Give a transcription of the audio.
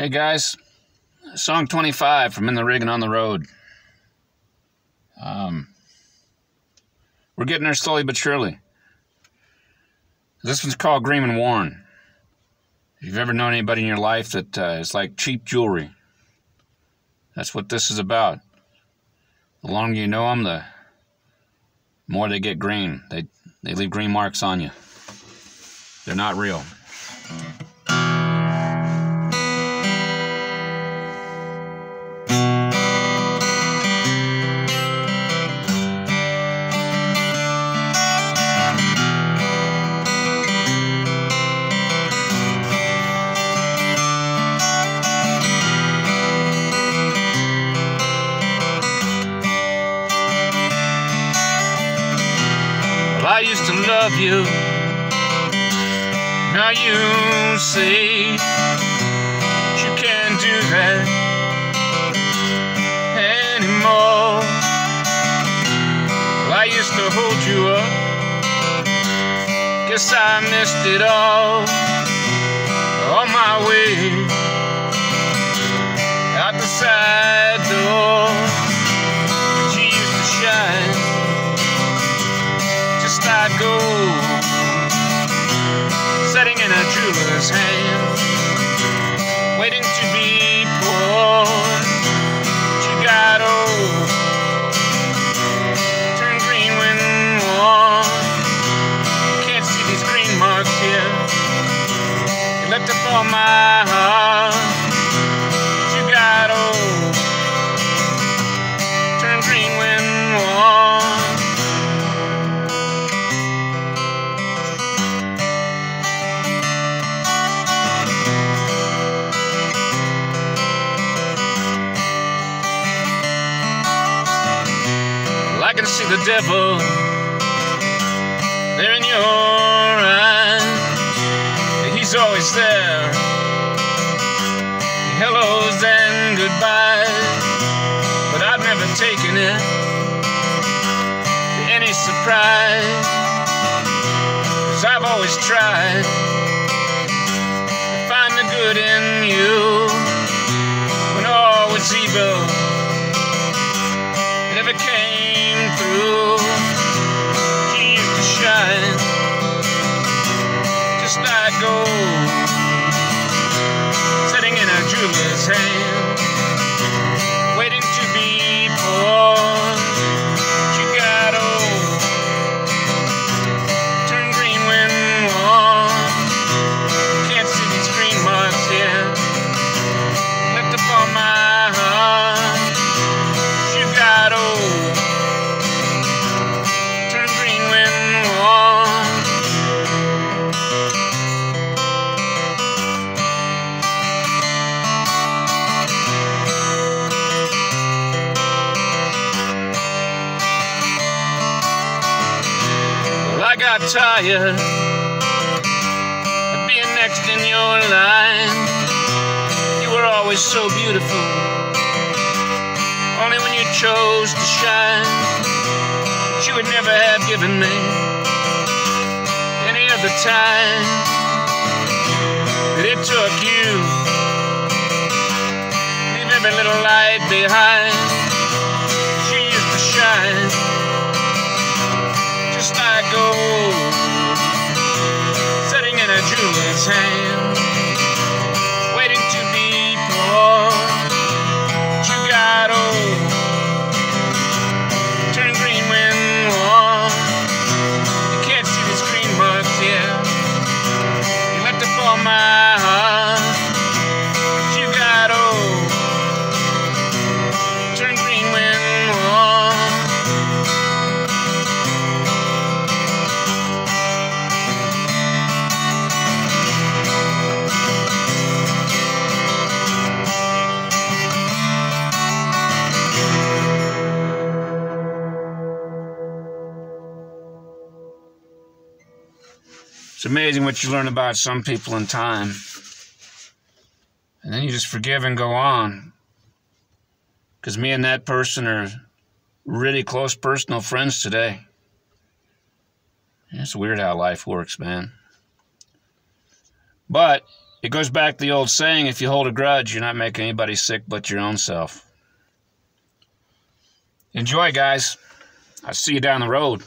Hey guys, song 25 from In the Rig and on the Road. Um, we're getting there slowly but surely. This one's called Green When Worn. If you've ever known anybody in your life that uh, is like cheap jewelry, that's what this is about. The longer you know them, the more they get green. They, they leave green marks on you. They're not real. To love you. Now you say you can't do that anymore. Well, I used to hold you up. Guess I missed it all on my way jeweler's hand, waiting to be poured. You got old, turned green when worn. Can't see these green marks here. You left up on my I can see the devil there in your eyes. He's always there. Hellos and goodbyes. But I've never taken it to any surprise. Cause I've always tried to find the good in you when all was evil never came through. She used to shine just like gold, I got tired of being next in your line. You were always so beautiful only when you chose to shine. But you would never have given me any other time. But it took you, leave every little light behind. She used to shine a It's amazing what you learn about some people in time. And then you just forgive and go on. Because me and that person are really close personal friends today. It's weird how life works, man. But It goes back to the old saying if you hold a grudge, you're not making anybody sick but your own self. Enjoy, guys. I'll see you down the road.